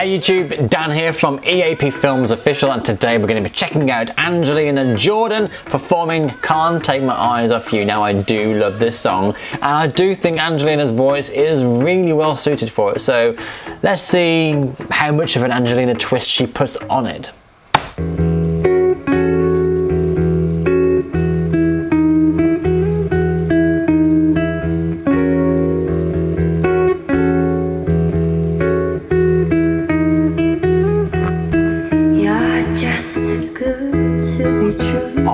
Hey YouTube, Dan here from EAP Films Official and today we're going to be checking out Angelina Jordan performing Can't Take My Eyes Off You. Now I do love this song and I do think Angelina's voice is really well suited for it so let's see how much of an Angelina twist she puts on it.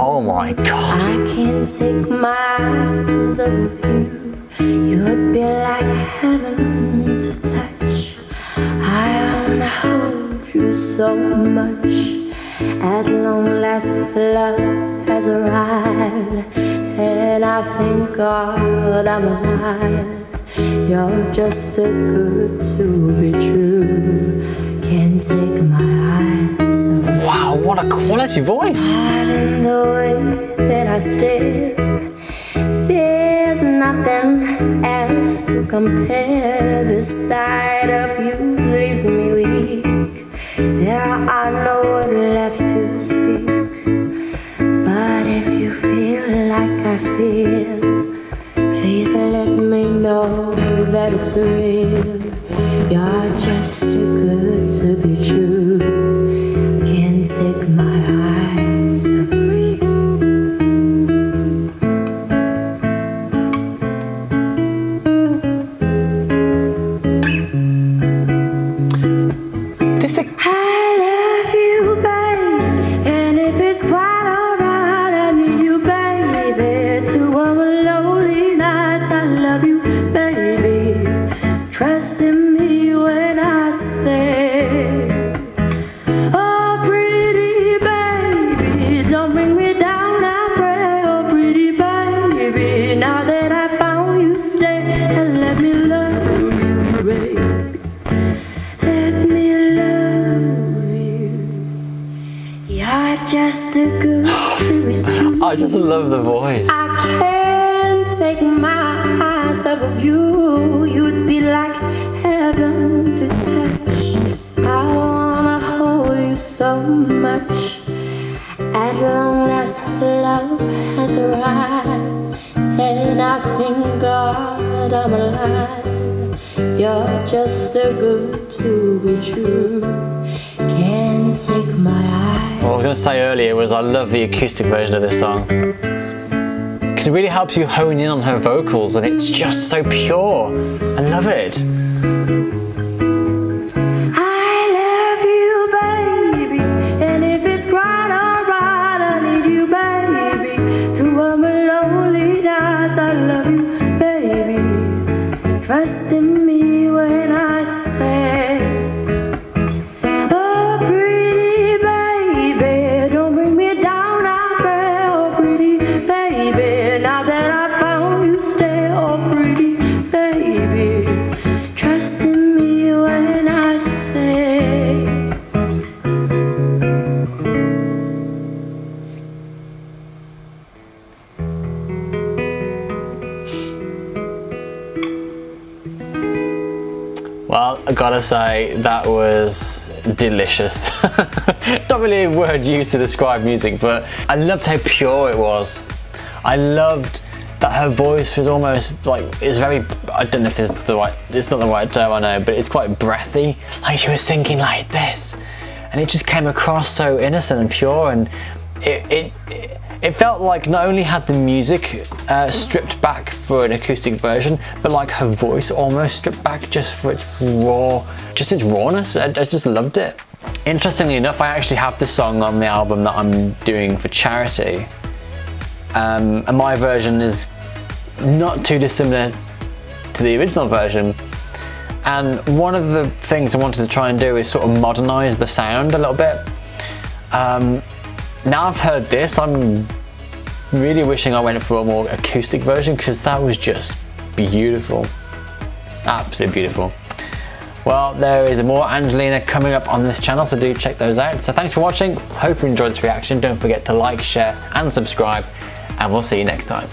Oh my god. I can't take my eyes off you. You'd be like heaven to touch. I wanna hold you so much. At long last, love has arrived. And I thank God I'm alive. You're just too good to be true. Can't take my eyes what a quality voice. the I. There's nothing else to compare. This side of you leaves me weak. There are no words left to speak. But if you feel like I feel, please let me know that it's real. You're just too good to be true. Trust in me when I say, Oh, pretty baby, don't bring me down. I pray, oh, pretty baby. Now that I found you, stay and let me love you, baby. Let me love you. You're just a good with I just love the voice. I can't take my eyes off of you. You'd be like heaven to touch. I wanna hold you so much. At long last, love has arrived, and I thank God I'm alive. You're just too good to be true. Can't take my eyes. What I was to say earlier was I love the acoustic version of this song. It really helps you hone in on her vocals and it's just so pure. I love it. I love you, baby. Well, I gotta say, that was delicious. Not really a word used to describe music, but I loved how pure it was. I loved that her voice was almost like, it's very, I don't know if it's the right, it's not the right term I know, but it's quite breathy. Like she was singing like this. And it just came across so innocent and pure and it, it, it it felt like not only had the music uh, stripped back for an acoustic version, but like her voice almost stripped back just for its raw, just its rawness. I, I just loved it. Interestingly enough, I actually have this song on the album that I'm doing for charity. Um, and my version is not too dissimilar to the original version. And one of the things I wanted to try and do is sort of modernize the sound a little bit. Um, now I've heard this, I'm really wishing I went for a more acoustic version because that was just beautiful. Absolutely beautiful. Well, there is more Angelina coming up on this channel, so do check those out. So thanks for watching. Hope you enjoyed this reaction. Don't forget to like, share, and subscribe, and we'll see you next time.